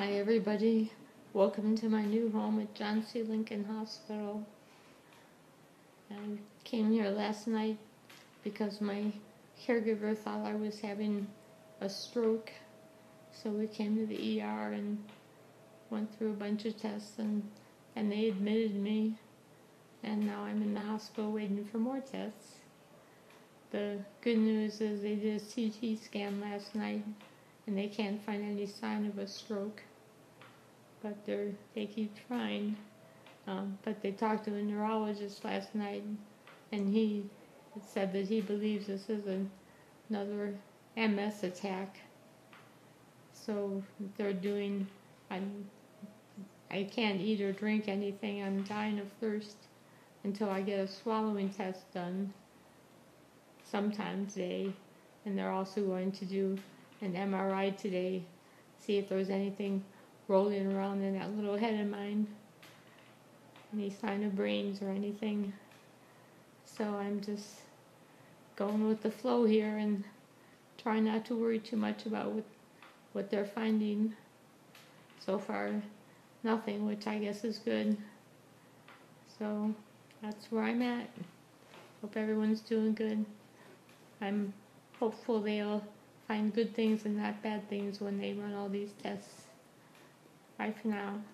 Hi, everybody. Welcome to my new home at John C. Lincoln Hospital. I came here last night because my caregiver thought I was having a stroke. So we came to the ER and went through a bunch of tests and, and they admitted me. And now I'm in the hospital waiting for more tests. The good news is they did a CT scan last night and they can't find any sign of a stroke. But they're, they keep trying. Um, but they talked to a neurologist last night, and he said that he believes this is an, another MS attack. So they're doing. I'm. I can't eat or drink anything. I'm dying of thirst until I get a swallowing test done. Sometimes they, and they're also going to do an MRI today, see if there's anything rolling around in that little head of mine, any sign of brains or anything. So I'm just going with the flow here and trying not to worry too much about what, what they're finding. So far, nothing, which I guess is good. So that's where I'm at. Hope everyone's doing good. I'm hopeful they'll find good things and not bad things when they run all these tests. Bye for now.